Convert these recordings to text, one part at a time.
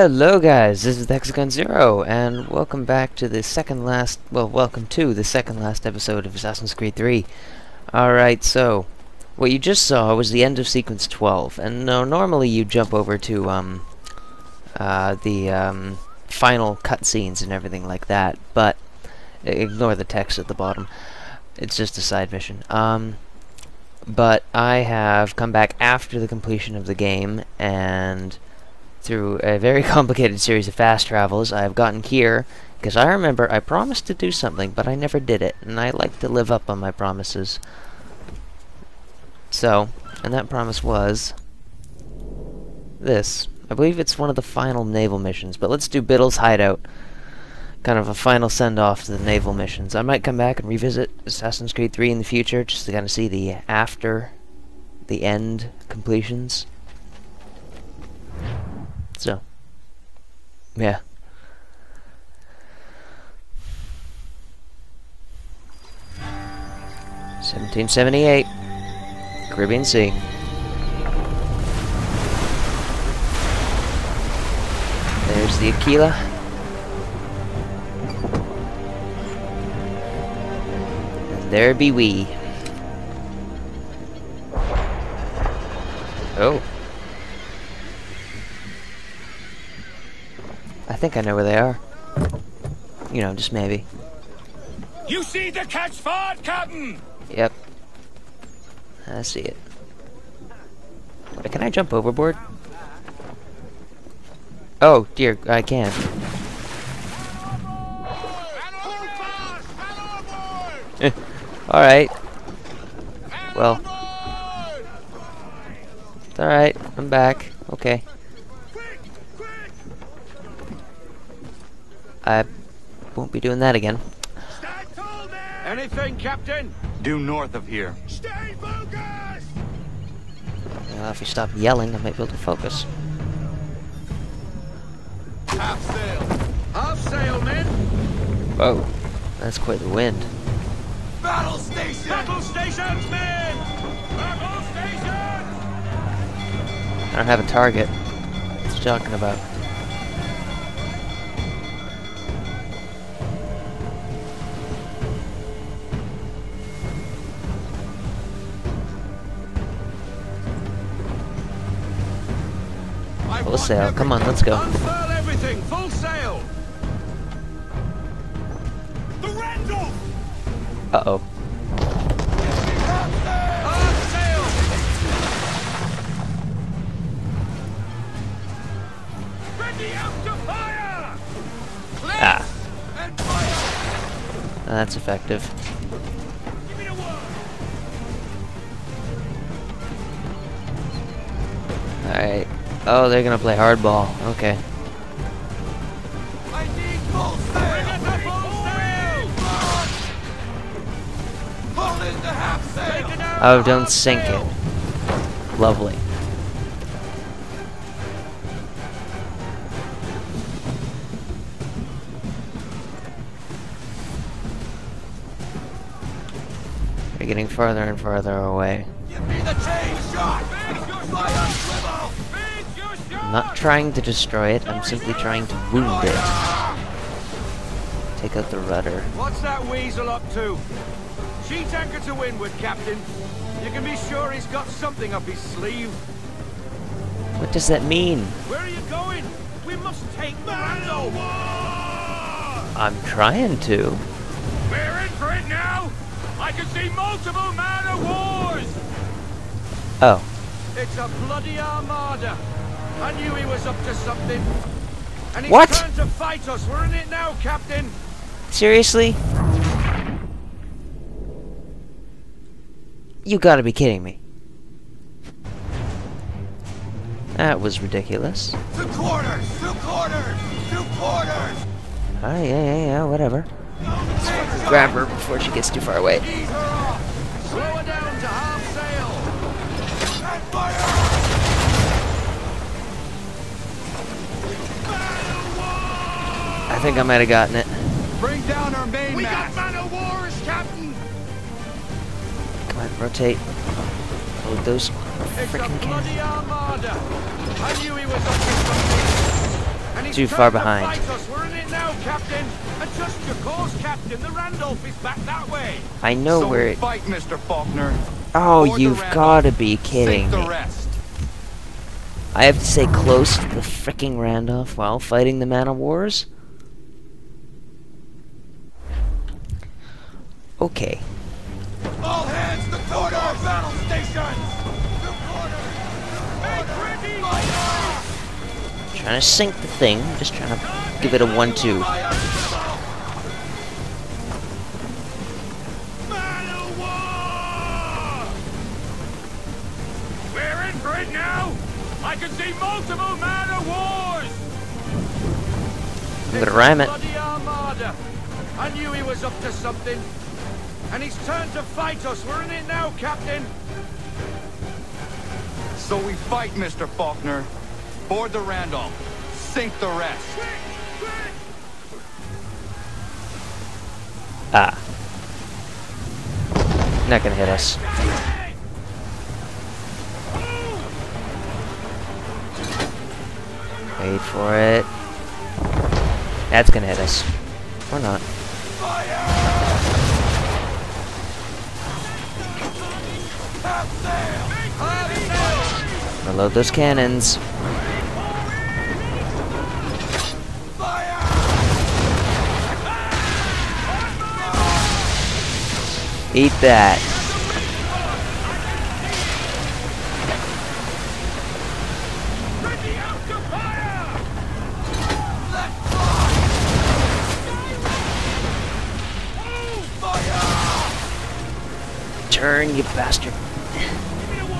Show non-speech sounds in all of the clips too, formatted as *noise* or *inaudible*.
Hello guys, this is Hexagon Zero, and welcome back to the second last, well, welcome to the second last episode of Assassin's Creed 3. Alright, so, what you just saw was the end of Sequence 12, and no, normally you jump over to, um, uh, the, um, final cutscenes and everything like that, but, ignore the text at the bottom. It's just a side mission. Um, but I have come back after the completion of the game, and through a very *laughs* complicated series of fast travels, I've gotten here, because I remember I promised to do something, but I never did it, and I like to live up on my promises. So, and that promise was this. I believe it's one of the final naval missions, but let's do Biddle's Hideout. Kind of a final send-off to the naval missions. I might come back and revisit Assassin's Creed 3 in the future, just to kind of see the after, the end completions. So, yeah. Seventeen seventy eight, Caribbean Sea. There's the Aquila. And there be we. Oh. I think I know where they are. You know, just maybe. You see the catch ford, Captain? Yep. I see it. Wait, can I jump overboard? Oh, dear, I can. Eh, alright. Well. Alright, I'm back. Okay. I won't be doing that again. Anything, Captain? Due north of here. Stay focused! Well, if you stop yelling, I might be able to focus. Half sail. Half sail, men. Whoa, that's quite the wind. Battle station! Battle stations, men! Battle stations! I don't have a target. What you talking about? Sail. Come on, let's go. Unfurl everything. Full sail. The Randolph! Uh-oh. Half sail! Ready out to fire! Clear Ah, that's effective. Oh, they're gonna play hardball. Okay. Oh, don't sink it. Lovely. We're getting farther and farther away. Give me the chain shot! Fly on swivel! I'm not trying to destroy it, I'm simply trying to wound it. Take out the rudder. What's that weasel up to? Sheet anchor to windward, Captain. You can be sure he's got something up his sleeve. What does that mean? Where are you going? We must take Man I'm trying to. We're in for it now! I can see multiple man o' wars! Oh. It's a bloody armada. I knew he was up to something. And he's What? trying to fight us. We're in it now, Captain. Seriously? You gotta be kidding me. That was ridiculous. Two quarters! Two quarters! Two quarters! Ah, yeah, yeah, yeah, whatever. Grab her before she gets too far away. I think I might have gotten it. Bring down our main We mast. got man o' wars, Captain! Come on, rotate. Load those It's a freaking cannons. bloody armada! I knew he was up to something! And he's too far behind. fight us. We're in now, Captain. Adjust your course, Captain. The Randolph is back that way. I know so where we it... fight, Mr. Faulkner. Oh, Board you've gotta be kidding me. I have to stay close to the fricking Randolph while fighting the Man of Wars? Okay. All hands to quarter battle stations. Make ready. Trying to sink the thing, just trying to give it a 1-2. Man war! We're in for it now. I can see multiple man of wars. I'm gonna ram it. I knew he was up to something. And he's turned to fight us. We're in it now, Captain. So we fight, Mr. Faulkner. Board the Randolph. Sink the rest. Ah. Not gonna hit us. Wait for it. That's gonna hit us. Or not. Reload those cannons. Eat that. Turn, you bastard.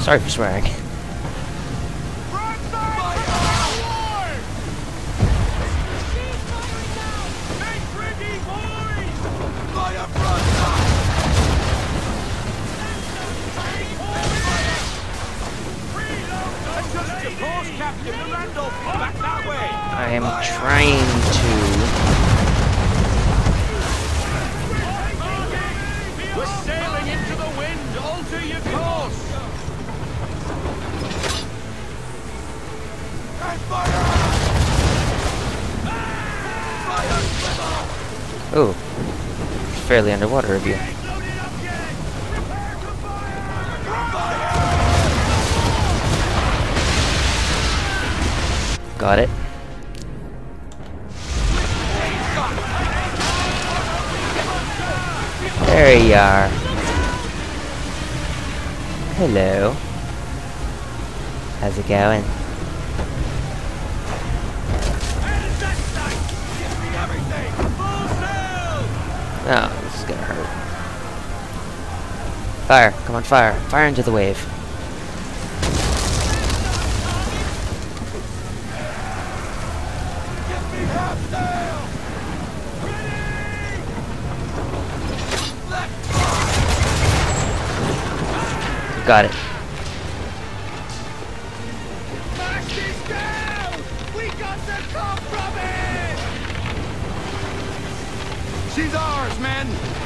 Sorry for swearing. Broadside fire! Make ready, boys! Fire Adjust your course, Captain. The Randolph is back that way. I am trying to. We're sailing into the wind. Alter your course. And fire! Oh. Fairly underwater of you. Got it. There you are. Hello. How's it going? Oh, this is gonna hurt. Fire. Come on, fire. Fire into the wave. Got it.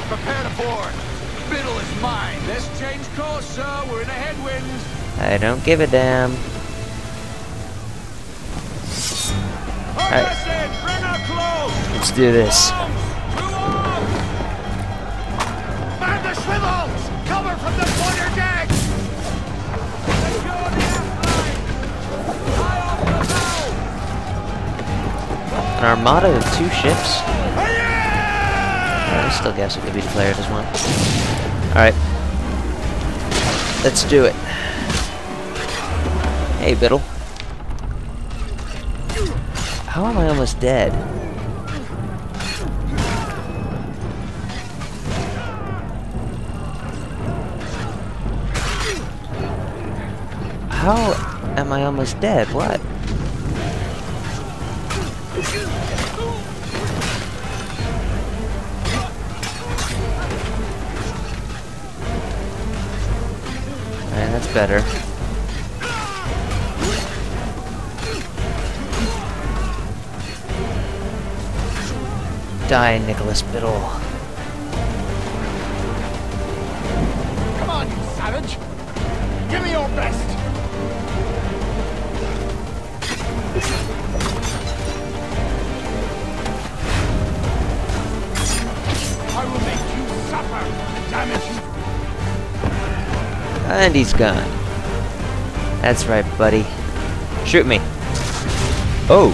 Prepare to board. Biddle is mine. Let's change course, sir. We're in a headwind. I don't give a damn. Alright. said, bring her close! Let's do this. Man the swivels! Cover from the quarter deck! Secure the aft line! Tie off the bow! An armada of two ships? I still guess it could be declared as one. Alright. Let's do it. Hey, Biddle. How am I almost dead? How am I almost dead? What? Better. Die, Nicholas Biddle. And he's gone. That's right, buddy. Shoot me. Oh.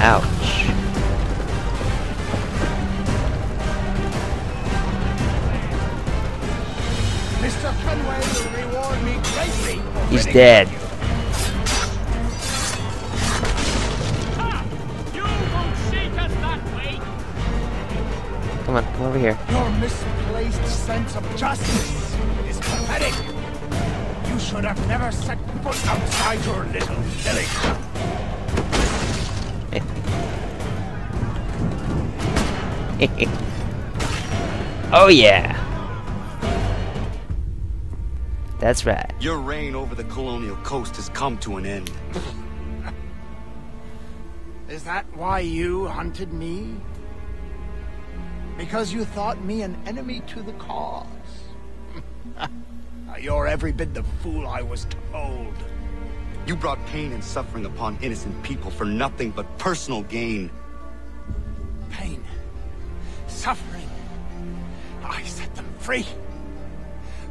Ouch. Mr. Fenway will reward me greatly. He's dead. Come on, come over here. Your misplaced sense of justice is pathetic. You should have never set foot outside your little village. *laughs* oh yeah. That's right. Your reign over the colonial coast has come to an end. *laughs* Is that why you hunted me? Because you thought me an enemy to the cause? *laughs* You're every bit the fool I was told. You brought pain and suffering upon innocent people for nothing but personal gain. Pain, suffering. I set them free.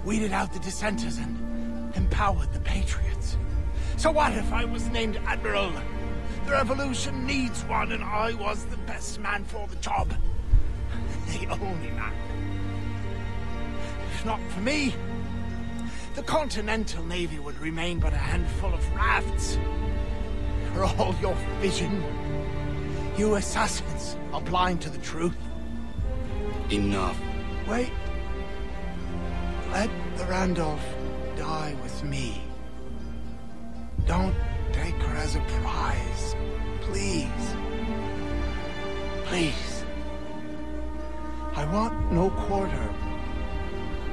Weeded out the dissenters and empowered the patriots. So what if I was named Admiral? The revolution needs one, and I was the best man for the job. The only man. If not for me, the Continental Navy would remain but a handful of rafts. For all your vision, you assassins are blind to the truth. Enough. Wait. Let the Randolph die with me. Don't take her as a prize. Please. Please. I want no quarter.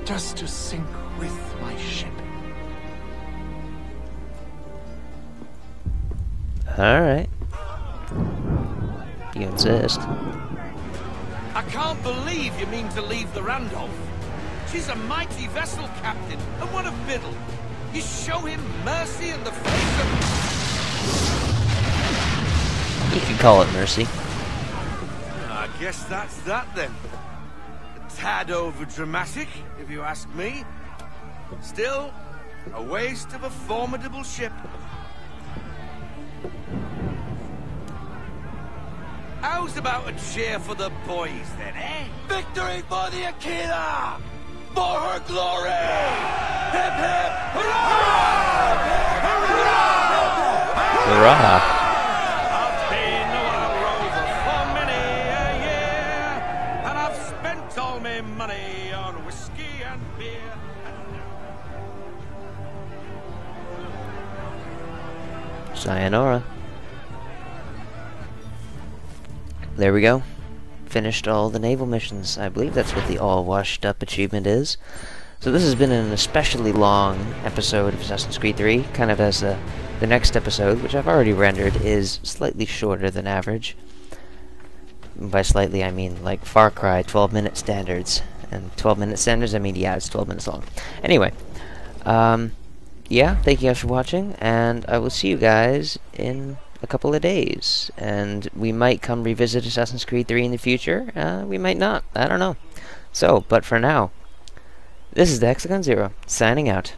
Just to sink with my ship. Alright. You insist. I can't believe you mean to leave the Randolph. She's a mighty vessel, Captain, and one of Biddle. You show him mercy in the face of... You can call it mercy. I guess that's that then. A tad over dramatic, if you ask me. Still, a waste of a formidable ship. How's about a cheer for the boys then, eh? Victory for the Aquila! For her glory! Hip hip! Hurrah! I've money on whiskey and beer. Sayonara. There we go. Finished all the naval missions. I believe that's what the all washed up achievement is. So this has been an especially long episode of Assassin's Creed 3, kind of as the, the next episode, which I've already rendered, is slightly shorter than average. By slightly, I mean like Far Cry 12 minute standards. And 12 minute standards, I mean, yeah, it's 12 minutes long. Anyway, um, yeah, thank you guys for watching, and I will see you guys in a couple of days. And we might come revisit Assassin's Creed 3 in the future. Uh, we might not. I don't know. So, but for now, this is the Hexagon Zero, signing out.